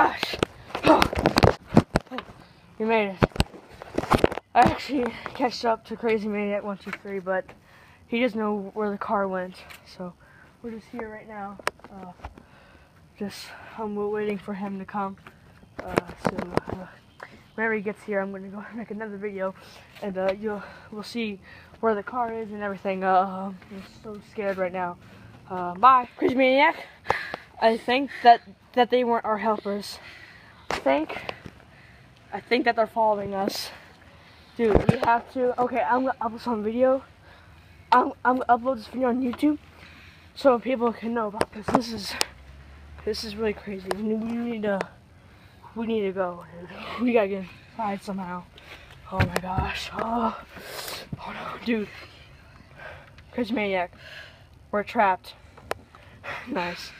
gosh. you made it. I actually catched up to Crazy Maniac 123, but he doesn't know where the car went. So we're just here right now. Uh, just I'm waiting for him to come. Uh, so uh, whenever he gets here, I'm gonna go make another video, and uh, you'll we'll see where the car is and everything. Uh, I'm so scared right now. Uh, bye, Crazy Maniac. I think that that they weren't our helpers. I think I think that they're following us. Dude, we have to. Okay, I'm gonna upload some video. I'm I'm gonna upload this video on YouTube so people can know about this. This is this is really crazy. We need, to we need to go. We gotta get inside somehow. Oh my gosh. Oh, oh no, dude. Crazy maniac. We're trapped. nice.